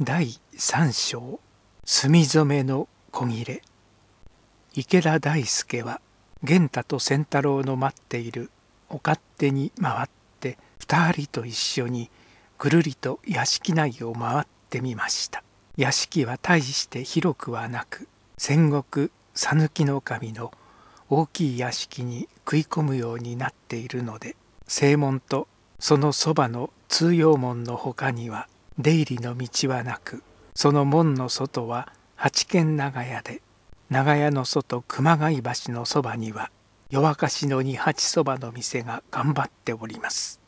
第三章墨染めの小切れ。池田大輔は源太と仙太郎の待っている。お勝手に回って二人と一緒にぐるりと屋敷内を回ってみました。屋敷は大して広くはなく戦国讃岐の神の大きい屋敷に食い込むようになっているので正門とそのそばの通用門のほかには出入りの道はなくその門の外は八軒長屋で長屋の外熊谷橋のそばには夜明かしの二八そばの店が頑張っております。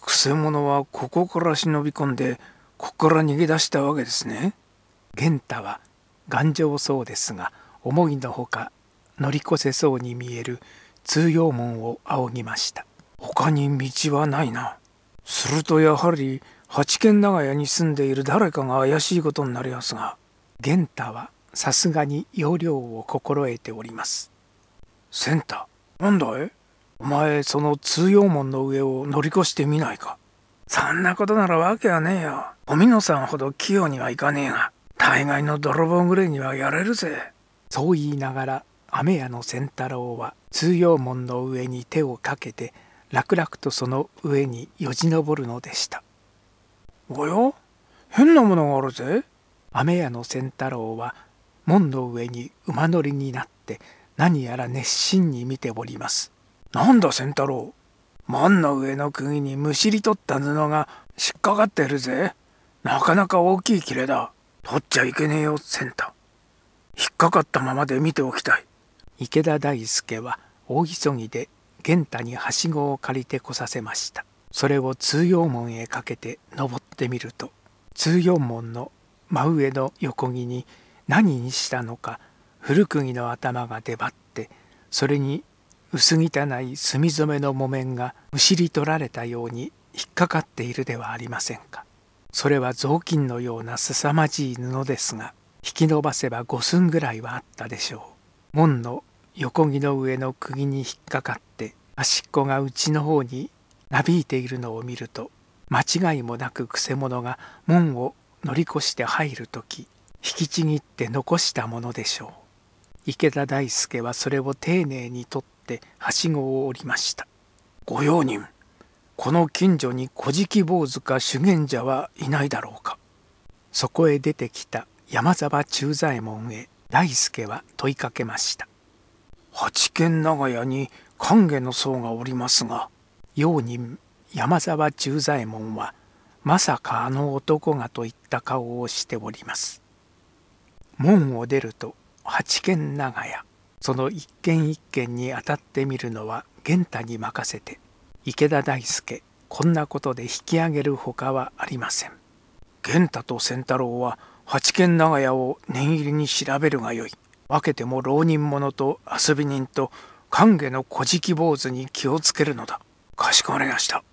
くせ者はここから忍び込んでここから逃げ出したわけですね。源太は頑丈そうですが思いのほか乗り越せそうに見える通用門を仰ぎました。他に道はないな。するとやはり八軒長屋に住んでいる誰かが怪しいことになりますが源太はさすがに要領を心得ております。センタなんだい？お前その通用門の上を乗り越してみないか。そんなことならわけはねえよ。おみのさんほど器用にはいかねえが大概の泥棒ぐらいにはやれるぜ。そう言いながら雨屋の仙太郎は通用門の上に手をかけて楽々とその上によじ登るのでしたおや変なものがあるぜ雨屋の仙太郎は門の上に馬乗りになって何やら熱心に見ておりますなんだ仙太郎門の上の釘にむしり取った布が引っかかってるぜなかなか大きい切れだ取っちゃいけねえよ仙太引っかかったままで見ておきたい池田大輔は大急ぎで源太にはしごを借りてこさせましたそれを通用門へかけて登ってみると通用門の真上の横木に何にしたのか古釘の頭が出張ってそれに薄汚い墨染めの木綿がむしり取られたように引っかかっているではありませんか。それは雑巾のような凄まじい布ですが引き伸ばせば五寸ぐらいはあったでしょう。門の横木の上の釘に引っかかって端っこが内の方になびいているのを見ると間違いもなくくせ者が門を乗り越して入る時引きちぎって残したものでしょう。池田大輔はそれを丁寧に取ってはしごを降りました。御用人この近所に小敷坊主か修験者はいないだろうか。そこへ出てきた山沢忠左衛門へ大輔は問いかけました。八軒長屋に歓迎の僧がおりますが用人山沢忠左衛門はまさかあの男がといった顔をしております。門を出ると八軒長屋その一軒一軒に当たってみるのは源太に任せて池田大輔こんなことで引き上げるほかはありません。源太と仙太郎は八軒長屋を念入りに調べるがよい。分けても浪人者と遊び人と歓迎の小敷坊主に気をつけるのだ。かしこまりました。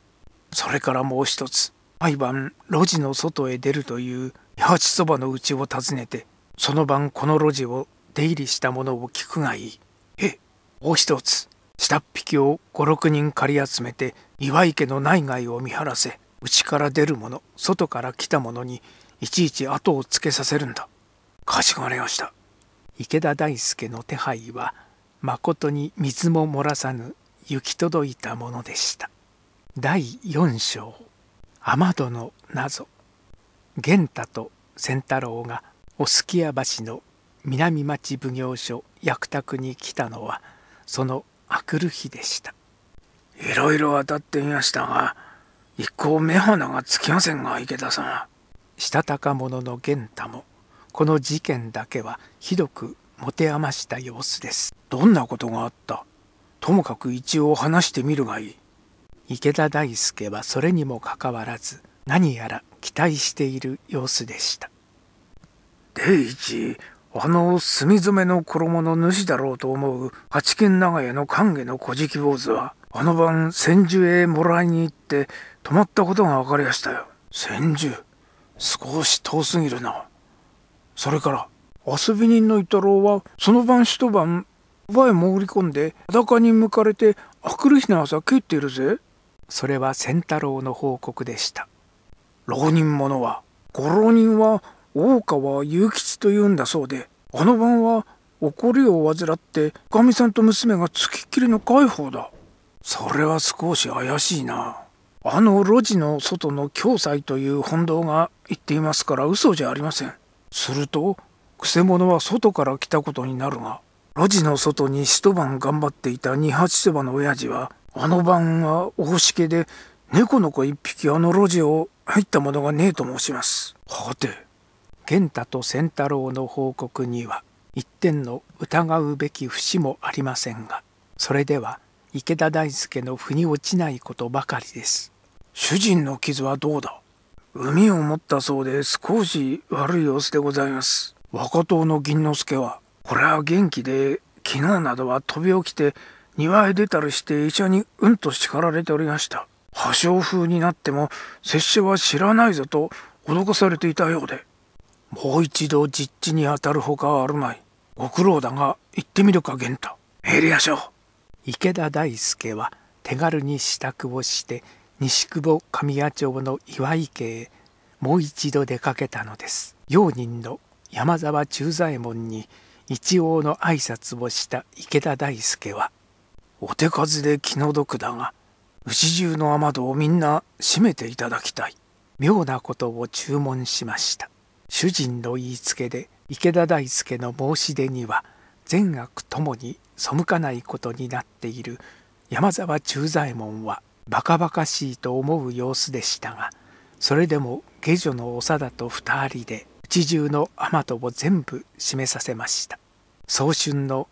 それからもう一つ毎晩路地の外へ出るという八八そばのうちを訪ねてその晩この路地を出入りした者を聞くがいい。えもう一つ下っ引きを56人借り集めて岩井家の内外を見張らせ内から出る者外から来た者にいちいち後をつけさせるんだ。かしこまりました。池田大輔の手配はまことに水も漏らさぬ行き届いたものでした。第4章雨戸の謎。源太と仙太郎がおすきや橋の南町奉行所役宅に来たのはそのあくる日でした。いろいろ当たってみましたが一向目鼻がつきませんが池田さん。したたか者の源太もこの事件だけはひどく持て余した様子です。どんなことがあった？ともかく一応話してみるがいい。池田大輔はそれにもかかわらず何やら期待している様子でした。第一あの墨染めの衣の主だろうと思う八軒長屋の歓迎の小敷坊主はあの晩千住へもらいに行って泊まったことが分かりやしたよ。千住少し遠すぎるな。それから遊び人の伊太郎はその晩一晩場へ潜り込んで裸に向かれてあくる日の朝帰っているぜ。それは仙太郎の報告でした。浪人者はご浪人は大川雄吉というんだそうであの晩は怒りを患ってかみさんと娘がつきっきりの介抱だ。それは少し怪しいな。あの路地の外の京斎という本堂が言っていますから嘘じゃありません。するとくせ者は外から来たことになるが路地の外に一晩頑張っていた二八そばの親父はあの晩は大しけで猫の子一匹あの路地を入ったものがねえと申します。はて源太と仙太郎の報告には一点の疑うべき節もありませんがそれでは池田大輔の腑に落ちないことばかりです。主人の傷はどうだ？海を持ったそうで少し悪い様子でございます。若党の銀之助はこれは元気で昨日などは飛び起きて庭へ出たりして医者にうんと叱られておりました。破傷風になっても拙者は知らないぞと脅かされていたようで。もう一度実地に当たるほかはあるまい。ご苦労だが行ってみるか源太。エリアショ池田大輔は手軽に支度をして西久保神谷町の岩井家へ。もう一度出かけたのです。用人の山沢忠左衛門に一応の挨拶をした池田大輔は「お手数で気の毒だが牛中の雨戸をみんな閉めていただきたい」妙なことを注文しました。主人の言いつけで池田大輔の申し出には善悪ともに背かないことになっている。山沢忠左衛門はバカバカしいと思う様子でしたがそれでも下女の長田と二人で家中の雨戸を全部閉めさせました。早春の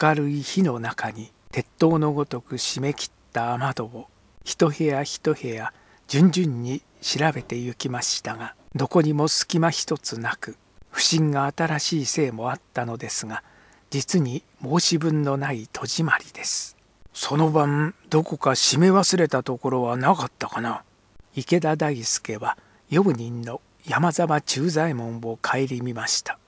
明るい火の中に鉄塔のごとく閉め切った雨戸を一部屋一部屋順々に調べて行きましたがどこにも隙間一つなく不審が新しいせいもあったのですが実に申し分のない戸締まりです。その晩どこか閉め忘れたところはなかったかな。池田大輔は用人の山沢忠左衛門を顧みました。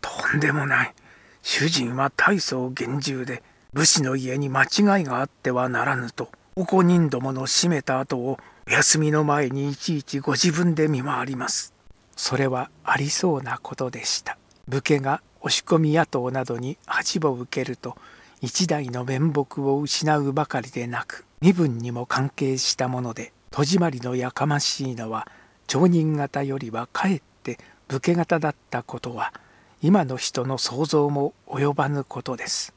とんでもない。主人は大層厳重で武士の家に間違いがあってはならぬとお子人どもの閉めた後をお休みの前にいちいちご自分で見回ります。それはありそうなことでした。武家が押し込み野党などに恥を受けると一代の面目を失うばかりでなく身分にも関係したもので戸締まりのやかましいのは町人方よりはかえって武家方だったことは今の人の想像も及ばぬことです。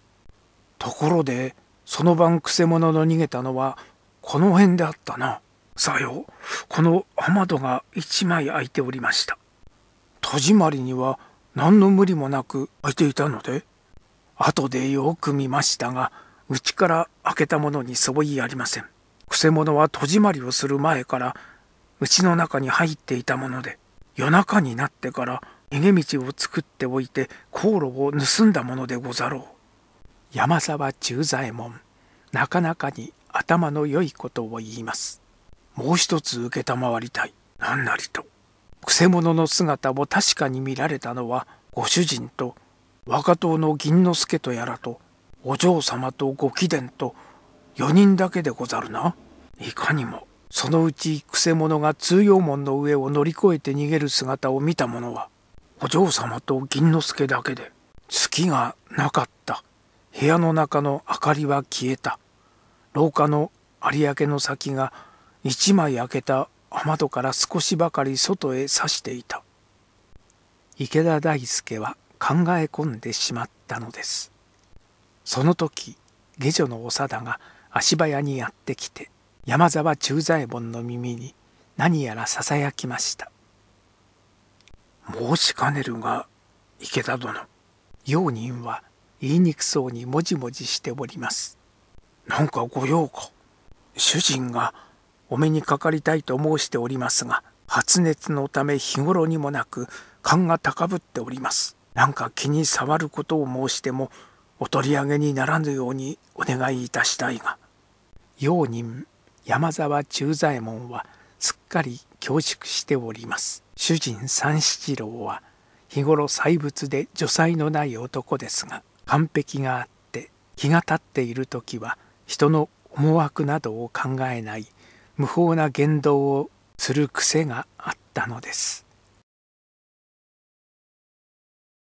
ところでその晩くせ者の逃げたのはこの辺であったな。さよこの雨戸が一枚開いておりました。戸締まりには何の無理もなく開いていたので後でよく見ましたが内から開けたものに相違ありません。くせ者は戸締まりをする前から家の中に入っていたもので夜中になってから逃げ道を作っておいて航路を盗んだものでござろう。山沢忠左衛門なかなかに頭の良いことを言います。もう一つ承りたい。何なりと。くせ者の姿を確かに見られたのはご主人と若党の銀之助とやらとお嬢様とご貴殿と4人だけでござるな。いかにも。そのうちくせ者が通用門の上を乗り越えて逃げる姿を見た者はお嬢様と銀之助だけで月がなかった。部屋の中の明かりは消えた。廊下の有明の先が一枚開けた雨戸から少しばかり外へ差していた。池田大輔は考え込んでしまったのです。その時下女の長田が足早にやってきて山沢忠左衛門の耳に何やらささやきました。申しかねるが池田殿。用人は言いにくそうにもじもじしております。なんかご用か。主人がお目にかかりたいと申しておりますが発熱のため日頃にもなく勘が高ぶっております。なんか気に障ることを申してもお取り上げにならぬようにお願いいたしたいが用人山沢忠左衛門はすっかり恐縮しております。主人三七郎は日頃細物で女才のない男ですが完璧があって日が立っている時は人の思惑などを考えない無法な言動をする癖があったのです。